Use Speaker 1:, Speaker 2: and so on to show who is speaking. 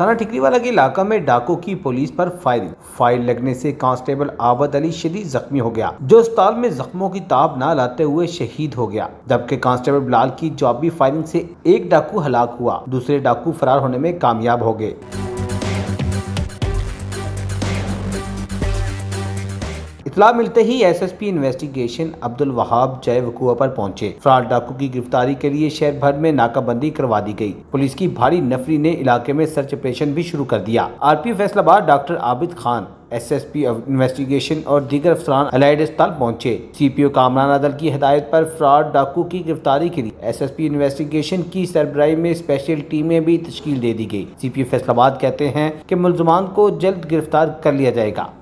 Speaker 1: थाना टिकरीवाला के इलाका में डाकू की पुलिस पर फायरिंग। फायर लगने से कांस्टेबल आबद अली शरीर जख्मी हो गया, जो अस्पताल में जख्मों की ताब न लाते हुए शहीद हो गया, जबकि कांस्टेबल बिलाल की जवाबी फायरिंग से एक डाकू हलाक हुआ, दूसरे डाकू फरार होने में कामयाब हो गए। इतला मिलते ही एसएसपी इन्वेस्टिगेशन अब्दुल वहाब जय वकुआ पर पहुँचे। फरार डाकू की गिरफ्तारी के लिए शहर भर में नाकाबंदी करवा दी गई। पुलिस की भारी नफरी ने इलाके में सर्च ऑपरेशन भी शुरू कर दिया। RP Faisalabad doctor Abid Khan SSP investigation और दीगर अफसरान अलाइड अस्पताल पहुँचे। सीपीओ कामरान अदल की हिदायत पर फ्रॉड डाकू की गिरफ्तारी के लिए एसएसपी इन्वेस्टिगेशन की सरबराही में स्पेशल टीमें भी तश्कील दे दी गई। सीपीओ फैसलाबाद कहते हैं कि मुलजमान को जल्द गिरफ़्तार कर लिया जाएगा।